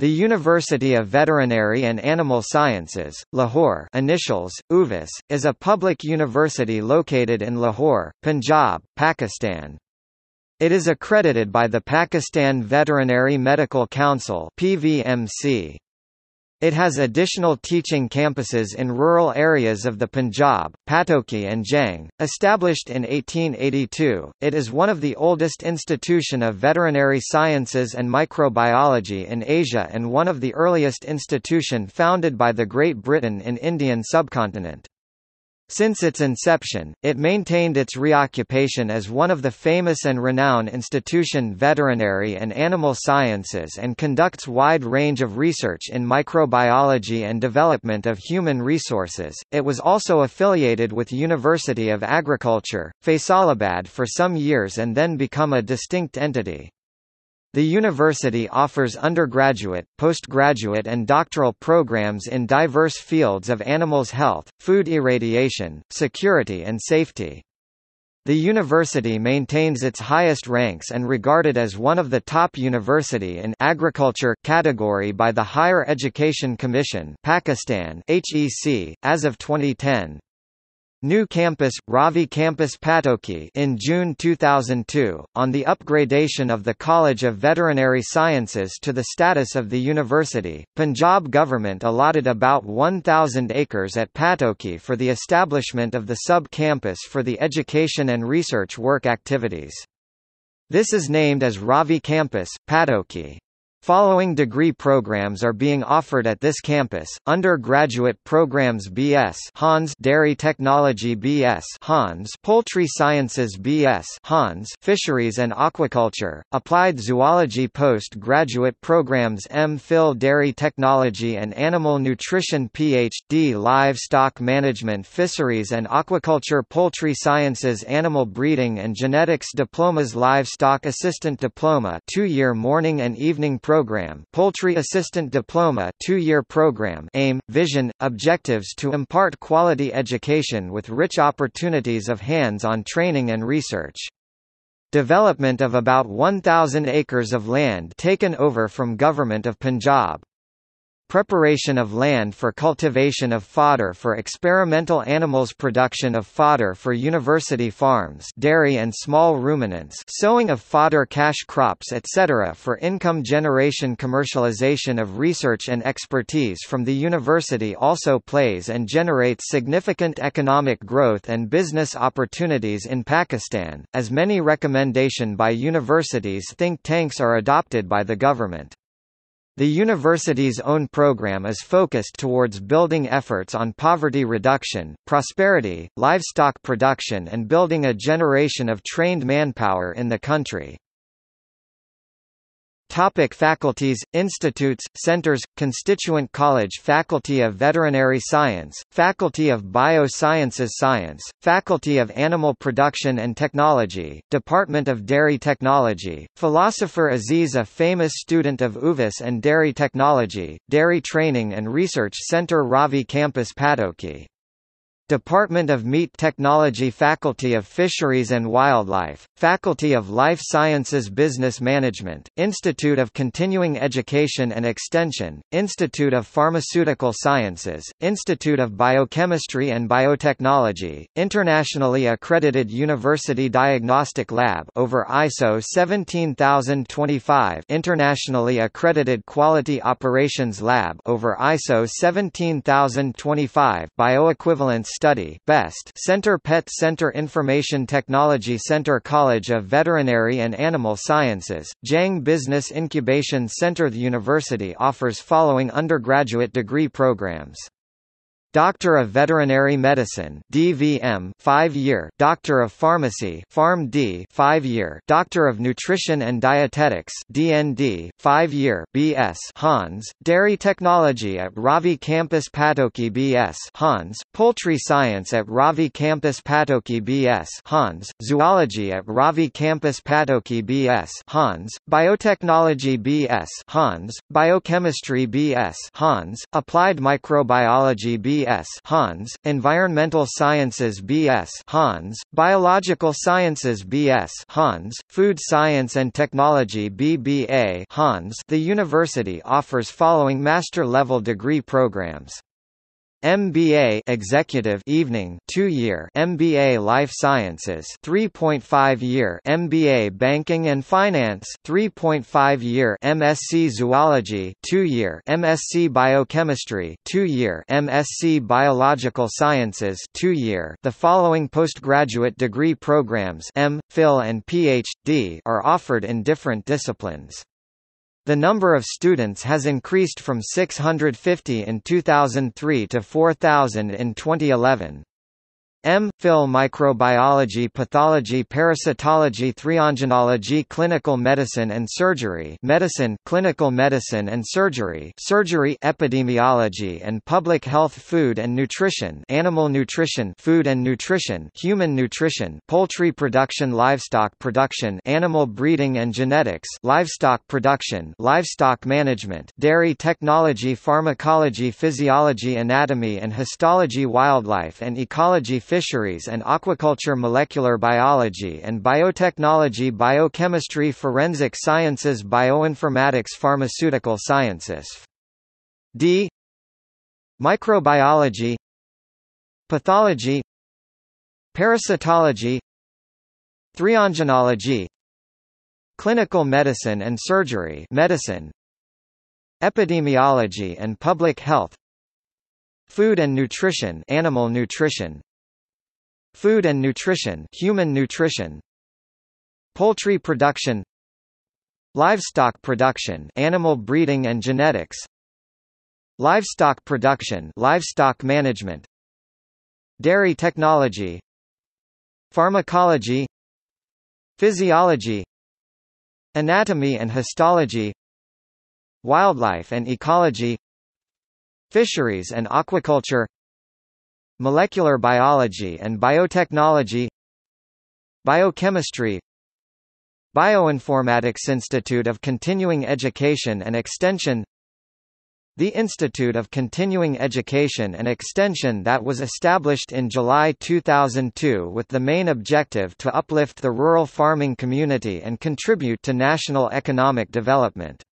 The University of Veterinary and Animal Sciences, Lahore initials, UVAS, is a public university located in Lahore, Punjab, Pakistan. It is accredited by the Pakistan Veterinary Medical Council PVMC. It has additional teaching campuses in rural areas of the Punjab, Pattoki and Jhang. Established in 1882, it is one of the oldest institution of veterinary sciences and microbiology in Asia and one of the earliest institution founded by the Great Britain in Indian subcontinent. Since its inception, it maintained its reoccupation as one of the famous and renowned institution veterinary and animal sciences and conducts wide range of research in microbiology and development of human resources. It was also affiliated with University of Agriculture, Faisalabad for some years and then become a distinct entity. The university offers undergraduate, postgraduate and doctoral programs in diverse fields of animals health, food irradiation, security and safety. The university maintains its highest ranks and regarded as one of the top university in agriculture category by the Higher Education Commission Pakistan HEC as of 2010. New campus, Ravi Campus Pattoki in June 2002, on the upgradation of the College of Veterinary Sciences to the status of the university, Punjab government allotted about 1,000 acres at Pattoki for the establishment of the sub-campus for the education and research work activities. This is named as Ravi Campus, Pattoki. Following degree programs are being offered at this campus: undergraduate programs BS Hons Dairy Technology BS Hons Poultry Sciences BS Hons Fisheries and Aquaculture, Applied Zoology postgraduate programs M.Phil Dairy Technology and Animal Nutrition Ph.D. Livestock Management Fisheries and Aquaculture Poultry Sciences Animal Breeding and Genetics Diplomas Livestock Assistant Diploma 2-year morning and evening Program Poultry Assistant Diploma two-year program aim, vision, objectives to impart quality education with rich opportunities of hands-on training and research. Development of about 1,000 acres of land taken over from Government of Punjab preparation of land for cultivation of fodder for experimental animals production of fodder for university farms dairy and small ruminants sowing of fodder cash crops etc. for income generation commercialization of research and expertise from the university also plays and generates significant economic growth and business opportunities in Pakistan, as many recommendation by universities think tanks are adopted by the government. The university's own program is focused towards building efforts on poverty reduction, prosperity, livestock production and building a generation of trained manpower in the country. Topic faculties, institutes, centers, Constituent College Faculty of Veterinary Science, Faculty of Biosciences Science, Faculty of Animal Production and Technology, Department of Dairy Technology, Philosopher Aziz a famous student of UVAS and Dairy Technology, Dairy Training and Research Center Ravi Campus Pattoki Department of Meat Technology Faculty of Fisheries and Wildlife, Faculty of Life Sciences Business Management, Institute of Continuing Education and Extension, Institute of Pharmaceutical Sciences, Institute of Biochemistry and Biotechnology, Internationally Accredited University Diagnostic Lab over ISO 17025 Internationally Accredited Quality Operations Lab over ISO 17025 Bioequivalence Study Best Center Pet Center Information Technology Center College of Veterinary and Animal Sciences, Jhang Business Incubation Center The university offers following undergraduate degree programs. Doctor of Veterinary Medicine DVM 5-year Doctor of Pharmacy PharmD 5-year Doctor of Nutrition and Dietetics DND 5-year BS Hons Dairy Technology at Ravi Campus Pattoki BS Hons Poultry Science at Ravi Campus Pattoki BS Hons Zoology at Ravi Campus Pattoki BS Hons Biotechnology BS Hons Biochemistry BS Hons Applied Microbiology BS BS Hons, Environmental Sciences BS Hons, Biological Sciences BS Hons, Food Science and Technology BBA Hons. The university offers following master-level degree programs. MBA Executive Evening 2-year MBA Life Sciences 3.5-year MBA Banking and Finance 3.5-year MSc Zoology 2-year MSc Biochemistry 2-year MSc Biological Sciences 2-year The following postgraduate degree programs M, Phil and PhD are offered in different disciplines. The number of students has increased from 650 in 2003 to 4,000 in 2011. M. Phil Microbiology Pathology Parasitology Theriogenology Clinical Medicine and Surgery Medicine Clinical Medicine and Surgery Surgery Epidemiology and Public Health Food and Nutrition Animal Nutrition Food and Nutrition Human Nutrition Poultry Production Livestock Production Animal Breeding and Genetics Livestock Production Livestock Management Dairy Technology Pharmacology Physiology Anatomy and Histology Wildlife and Ecology fisheries and aquaculture molecular biology and biotechnology biochemistry forensic sciences bioinformatics pharmaceutical sciences. D. Microbiology pathology parasitology theriogenology clinical medicine and surgery medicine epidemiology and public health food and nutrition animal nutrition Food and nutrition human nutrition Poultry production Livestock production animal breeding and genetics Livestock production livestock management Dairy technology Pharmacology Physiology Anatomy and histology Wildlife and ecology Fisheries and aquaculture Molecular biology and biotechnology Biochemistry Bioinformatics Institute of Continuing Education and Extension the Institute of Continuing Education and Extension that was established in July 2002 with the main objective to uplift the rural farming community and contribute to national economic development.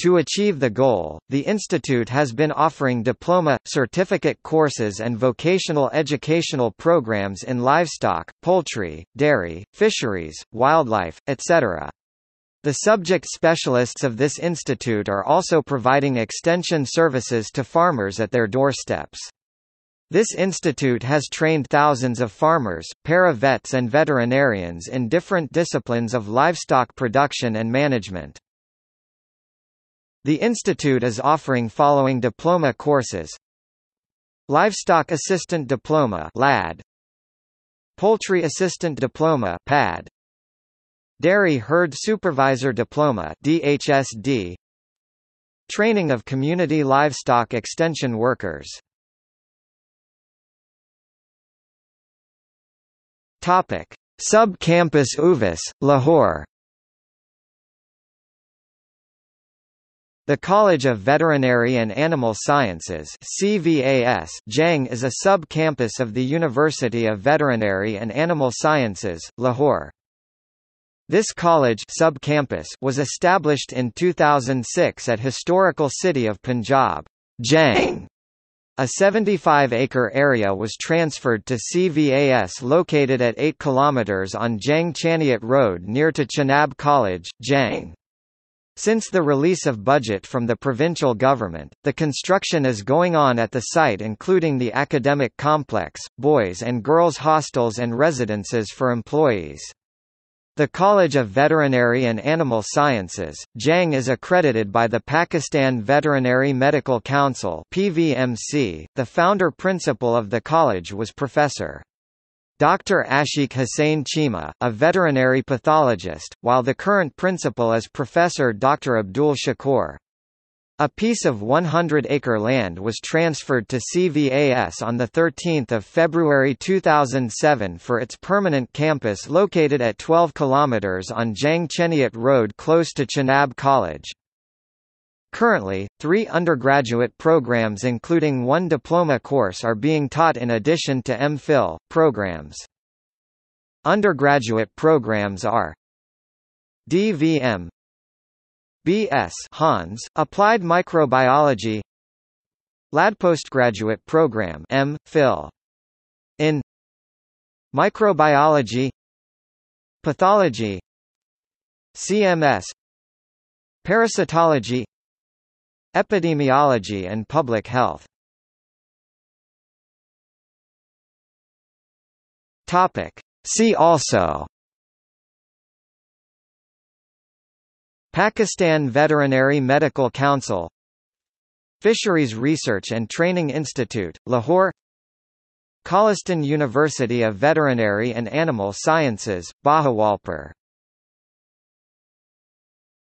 To achieve the goal, the institute has been offering diploma, certificate courses and vocational educational programs in livestock, poultry, dairy, fisheries, wildlife, etc. The subject specialists of this institute are also providing extension services to farmers at their doorsteps. This institute has trained thousands of farmers, para-vets and veterinarians in different disciplines of livestock production and management. The institute is offering following diploma courses. Livestock Assistant Diploma LAD Poultry Assistant Diploma PAD Dairy Herd Supervisor Diploma DHSD Training of Community Livestock Extension Workers. Topic. Sub-campus UVAS, Lahore The College of Veterinary and Animal Sciences CVAS Jhang is a sub-campus of the University of Veterinary and Animal Sciences, Lahore. This college sub-campus was established in 2006 at historical city of Punjab. Jhang a 75-acre area was transferred to CVAS located at 8 km on Jhang Chiniot Road near to Chenab College, Jhang. Since the release of budget from the provincial government, the construction is going on at the site including the academic complex, boys and girls hostels and residences for employees. The College of Veterinary and Animal Sciences, Jhang is accredited by the Pakistan Veterinary Medical Council PVMC. .The founder principal of the college was Professor. Dr. Ashik Hussain Chima, a veterinary pathologist, while the current principal is Professor Dr. Abdul Shakur. A piece of 100-acre land was transferred to CVAS on 13 February 2007 for its permanent campus located at 12 km on Jhang Chiniot Road close to Chenab College. Currently, three undergraduate programs including one diploma course are being taught in addition to MPhil programs. Undergraduate programs are DVM BS Hons, Applied Microbiology LAD Postgraduate Program M. Phil. In Microbiology Pathology CMS Parasitology Epidemiology and Public Health. Topic. See also. Pakistan Veterinary Medical Council. Fisheries Research and Training Institute, Lahore. Cholistan University of Veterinary and Animal Sciences, Bahawalpur